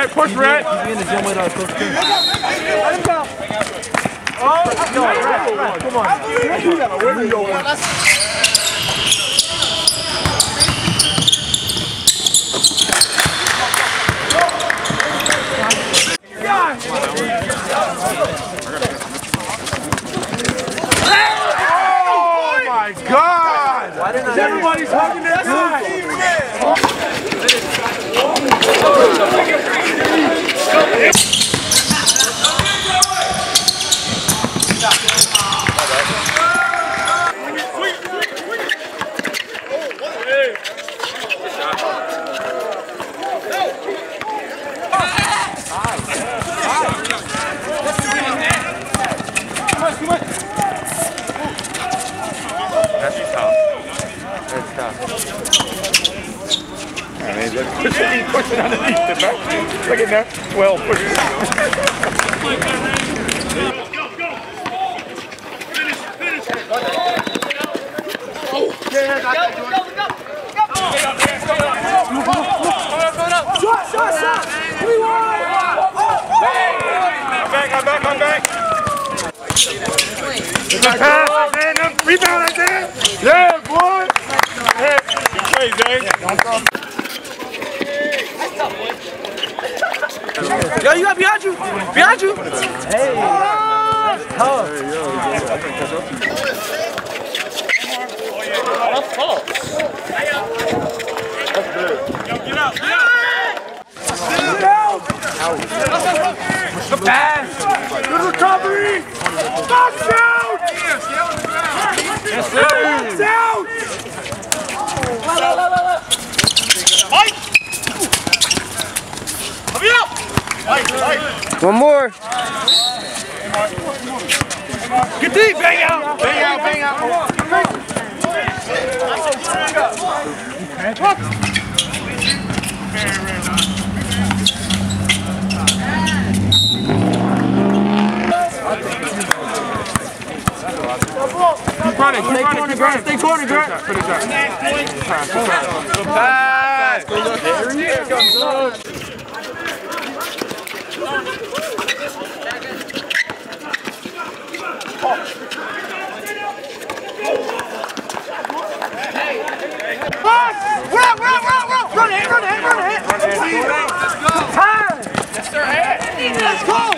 Red, push Red. He's in the gym with us. Coach King. Oh, no, Red, Red, come on. You gotta win your. Oh my God! Everybody's hugging their guy. That's tough. That's tough. I mean, look, pushing, he's pushing underneath the back. Look at that. Well, pushing. I'm back, I'm back, I'm back. Man, rebound, Isaiah. Yeah, boy. Hey, good play, Zay. Yo, you got behind you. Behind you. Hey. Oh. Hey, yo. That's tough. Good recovery. Box out. Yes, sir. out. One more. Get deep, bang out. Bang out, bang out. Keep running, keep running, keep running. Stay corner, Finish Grant. that, finish that. Good pass, good pass. Here comes run it, run it. Let's go.